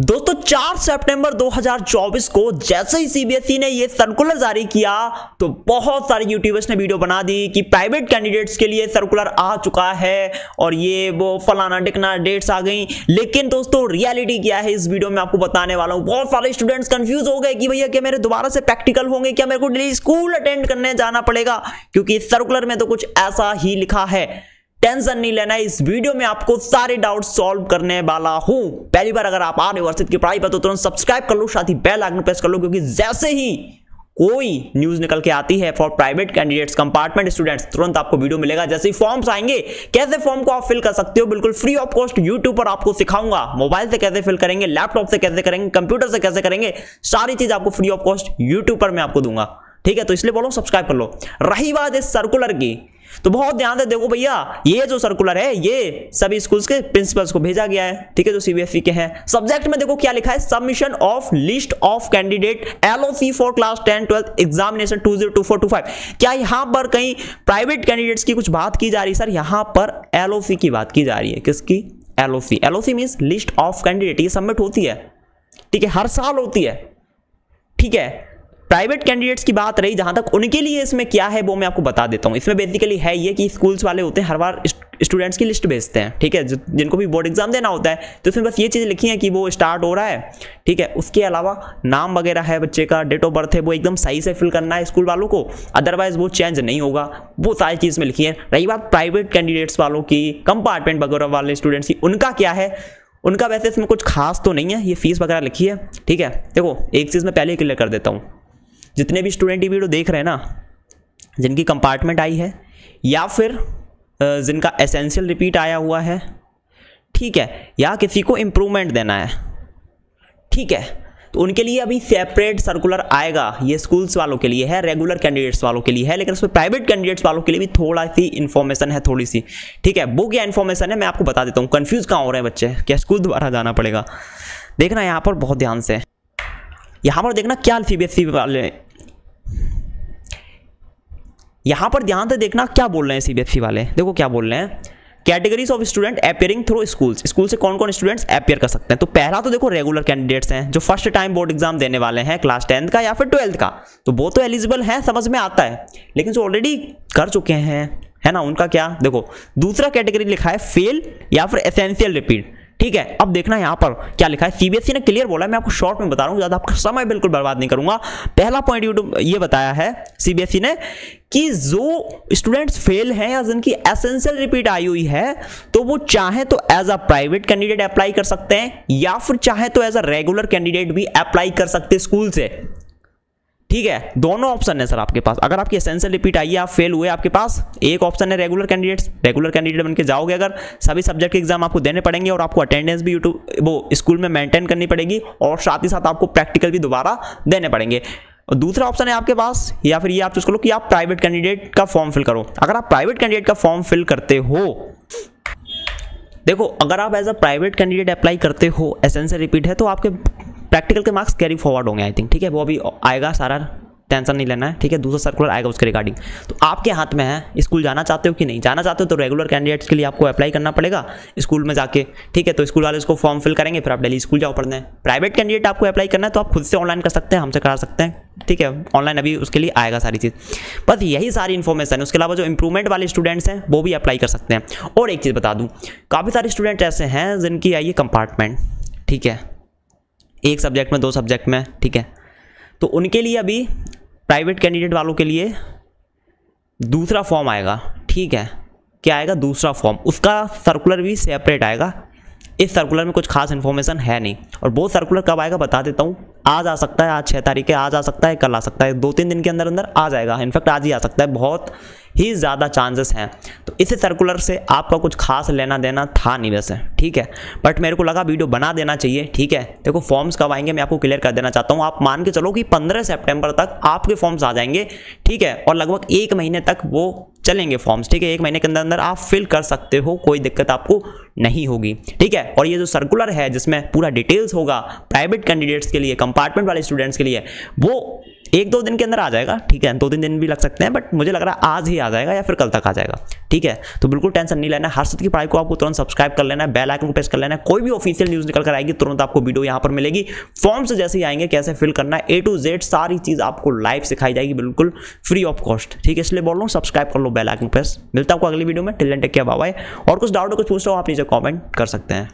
दोस्तों 4 सितंबर 2024 को जैसे ही सीबीएसई ने ये सर्कुलर जारी किया तो बहुत सारे यूट्यूबर्स ने वीडियो बना दी कि प्राइवेट कैंडिडेट्स के लिए सर्कुलर आ चुका है और ये वो फलाना टिकना डेट्स आ गई। लेकिन दोस्तों रियलिटी क्या है इस वीडियो में आपको बताने वाला हूँ। बहुत सारे स्टूडेंट्स कंफ्यूज हो गए कि भैया क्या मेरे दोबारा से प्रैक्टिकल होंगे? क्या मेरे को डेली स्कूल अटेंड करने जाना पड़ेगा? क्योंकि सर्कुलर में तो कुछ ऐसा ही लिखा है। टेंशन नहीं लेना, इस वीडियो में आपको सारे डाउट सॉल्व करने वाला हूँ। पहली बार अगर आप आ रहे वर्षित की पढ़ाई पर तो तुरंत सब्सक्राइब कर लो, साथ ही बेल आइकन प्रेस कर लो, क्योंकि जैसे ही कोई न्यूज़ निकल के आती है for private candidates compartment students तुरंत आपको वीडियो मिलेगा। जैसे ही फॉर्म्स आएँगे, कैसे फॉर्म को आप फिल कर सकते हो? बिल्कुल फ्री ऑफ़ कॉस्ट यूट्यूब पर आपको सिखाऊँगा। मोबाइल से कैसे फिल करेंगे लैपटॉप से कैसे करेंगे कंप्यूटर से कैसे करेंगे, सारी चीज़ आपको फ्री ऑफ़ कॉस्ट यूट्यूब पर मैं आपको दूँगा। ठीक है तो इसलिए बोलो सब्सक्राइब कर लो। रही बात इस सर्कुलर की तो बहुत ध्यान से देखो भैया, ये जो सर्कुलर है, ये सभी स्कूल्स के प्रिंसिपल्स को भेजा गया है, ठीक है, जो सीबीएसई के हैं। सब्जेक्ट में देखो क्या लिखा है? Submission of list of candidate LOC for class ten twelfth examination two zero two four two five क्या यहाँ पर कहीं प्राइवेट कैंडिडेट्स की कुछ बात की जा रही है? सर, यहाँ पर एलओसी की बात की जा रही है। किसकी? LOC LOC mean list of candidate ये सबमिट होती है, ठीक है, हर साल होती है, ठीक है। प्राइवेट कैंडिडेट्स की बात रही, जहाँ तक उनके लिए इसमें क्या है, वो मैं आपको बता देता हूँ। इसमें बेसिकली है ये कि स्कूल्स वाले होते हैं, हर बार स्टूडेंट्स की लिस्ट भेजते हैं, ठीक है? जिनको भी बोर्ड एग्ज़ाम देना होता है तो इसमें बस ये चीज़ लिखी है कि वो स्टार्ट हो रहा है, ठीक है? उसके अलावा नाम वगैरह है बच्चे का डेट ऑफ़ बर्थ है, वो एकदम सही से फिल करना है स्कूल वालों को अदरवाइज़ वो चेंज नहीं होगा। वो सारी चीज़ में लिखी है। रही बात प्राइवेट कैंडिडेट्स वालों की कंपार्टमेंट वगैरह वाले स्टूडेंट्स की, उनका क्या है? उनका वैसे इसमें कुछ खास तो नहीं है, ये फ़ीस वगैरह लिखी है, ठीक है? देखो, एक चीज़ मैं पहले ही क्लियर कर देता हूँ। जितने भी स्टूडेंट ये वीडियो देख रहे हैं ना, जिनकी कंपार्टमेंट आई है, या फिर जिनका एसेंशियल रिपीट आया हुआ है, ठीक है, या किसी को इम्प्रूवमेंट देना है, ठीक है तो उनके लिए अभी सेपरेट सर्कुलर आएगा, ये स्कूल्स वालों के लिए है रेगुलर कैंडिडेट्स वालों के लिए है, लेकिन उसमें प्राइवेट कैंडिडेट्स वालों के लिए भी थोड़ा सी इन्फॉर्मेशन है थोड़ी सी ठीक है वो क्या इन्फॉर्मेशन है, मैं आपको बता देता हूँ कन्फ्यूज़ कहाँ हो रहे हैं बच्चे, क्या स्कूल दोबारा जाना पड़ेगा, देखना यहाँ पर बहुत ध्यान से। यहाँ पर देखना क्या सी वाले यहाँ पर ध्यान से देखना क्या बोल रहे हैं सीबीएसई वाले। देखो क्या बोल रहे हैं। Categories of student appearing through schools school से कौन कौन स्टूडेंट्स अपेयर कर सकते हैं? तो पहला तो देखो रेगुलर कैंडिडेट्स हैं, जो फ़र्स्ट टाइम बोर्ड एग्ज़ाम देने वाले हैं क्लास टेंथ का या फिर ट्वेल्थ का। तो वो तो एलिजिबल है, समझ में आता है। लेकिन जो ऑलरेडी कर चुके हैं, है ना, उनका क्या? देखो, दूसरा कैटेगरी लिखा है फेल या फिर एसेंशियल रिपीट ठीक है, अब देखना यहाँ पर क्या लिखा है। सीबीएसई ने क्लियर बोला मैं आपको शॉर्ट में बता रहा हूँ, ज़्यादा आपका समय बिल्कुल बर्बाद नहीं करूँगा। पहला पॉइंट यूट्यूब ये बताया है सीबीएसई ने, कि जो स्टूडेंट्स फेल हैं या जिनकी एसेंशियल रिपीट आई हुई है तो वो चाहे तो as a private candidate apply कर सकते हैं, या फिर चाहे तो एज अ रेगुलर कैंडिडेट भी अप्लाई कर सकते स्कूल से। ठीक है? दोनों ऑप्शन है सर आपके पास। अगर आपकी एसेंशियल रिपीट आई है, आप फेल हुए आपके पास, एक ऑप्शन है रेगुलर कैंडिडेट्स रेगुलर कैंडिडेट बनकर जाओगे अगर, सभी सब्जेक्ट के एग्ज़ाम आपको देने पड़ेंगे और आपको अटेंडेंस भी यूट्यूब वो स्कूल में मेंटेन करनी पड़ेगी और साथ ही साथ आपको प्रैक्टिकल भी दोबारा देने पड़ेंगे। और दूसरा ऑप्शन है आपके पास, या फिर ये आप चूज़ करो कि आप प्राइवेट कैंडिडेट का फॉर्म फिल करो। अगर आप प्राइवेट कैंडिडेट का फॉर्म फिल करते हो, देखो, अगर आप as a private candidate apply करते हो एसेंशियल रिपीट है तो आपके प्रैक्टिकल के मार्क्स कैरी फॉरवर्ड होंगे आई थिंक ठीक है? वो अभी आएगा, सारा टेंशन नहीं लेना है, ठीक है? दूसरा सर्कुलर आएगा उसके रिगार्डिंग तो आपके हाथ में है स्कूल जाना चाहते हो कि नहीं? जाना चाहते हो तो रेगुलर कैंडिडेट्स के लिए आपको अप्लाई करना पड़ेगा स्कूल में जाके, ठीक है? तो स्कूल वाले उसको फॉर्म फिल करेंगे, फिर आप डेली स्कूल जाओ पढ़ने. प्राइवेट कैंडिडेट आपको अप्लाई करना है तो आप खुद से ऑनलाइन कर सकते हैं, हमसे करा सकते हैं, ठीक है? ऑनलाइन अभी उसके लिए आएगा सारी चीज़. बस यही सारी इन्फॉर्मेशन उसके अलावा जो इंप्रूवमेंट वाले स्टूडेंट्स हैं, वो भी अप्लाई कर सकते हैं. और एक चीज़ बता दूँ, काफ़ी सारे स्टूडेंट ऐसे हैं जिनकी आई है कंपार्टमेंट ठीक है? एक सब्जेक्ट में, दो सब्जेक्ट में, ठीक है? तो उनके लिए अभी प्राइवेट कैंडिडेट वालों के लिए दूसरा फॉर्म आएगा, ठीक है? क्या आएगा? दूसरा फॉर्म उसका सर्कुलर भी सेपरेट आएगा। इस सर्कुलर में कुछ खास इन्फॉर्मेशन है नहीं। और वो सर्कुलर कब आएगा बता देता हूँ। आज आ सकता है, आज छः तारीख है, आज आ सकता है, कल आ सकता है। दो तीन दिन के अंदर अंदर आ जाएगा। इनफैक्ट आज ही आ सकता है। बहुत ही ज़्यादा चांसेस हैं। तो इस सर्कुलर से आपका कुछ खास लेना देना था नहीं वैसे, ठीक है? बट मेरे को लगा वीडियो बना देना चाहिए, ठीक है? देखो फॉर्म्स कब आएँगे मैं आपको क्लियर कर देना चाहता हूँ। आप मान के चलो कि पंद्रह सेप्टेम्बर तक आपके फॉर्म्स आ जाएँगे, ठीक है? और लगभग एक महीने तक वो चलेंगे फॉर्म्स ठीक है? एक महीने के अंदर अंदर आप फिल कर सकते हो, कोई दिक्कत आपको नहीं होगी, ठीक है? और ये जो सर्कुलर है जिसमें पूरा डिटेल्स होगा प्राइवेट कैंडिडेट्स के लिए कंपार्टमेंट वाले स्टूडेंट्स के लिए, वो एक दो दिन के अंदर आ जाएगा, ठीक है? दो तीन दिन भी लग सकते हैं बट मुझे लग रहा है आज ही आ जाएगा या फिर कल तक आ जाएगा, ठीक है? तो बिल्कुल टेंशन नहीं लेना, हर की पढ़ाई को आपको तुरंत सब्सक्राइब कर लेना है बेल आइकन को प्रेस कर लेना है कोई भी ऑफिशियल न्यूज़ निकल कर आएगी, तुरंत आपको वीडियो यहाँ पर मिलेगी। फॉर्म्स जैसे ही आएँगे, कैसे फिल करना है ए टू जेड सारी चीज़ आपको लाइव सिखाई जाएगी बिल्कुल फ्री ऑफ़ कॉस्ट ठीक है? इसलिए बोल रहा हूँ सब्सक्राइब कर लो बेल आइकन प्रेस मिलता हूँ अगली वीडियो में। टिल टेक किया बाय और कुछ डाउट कुछ पूछ रहा हूँ, आप नीचे कॉमेंट कर सकते हैं।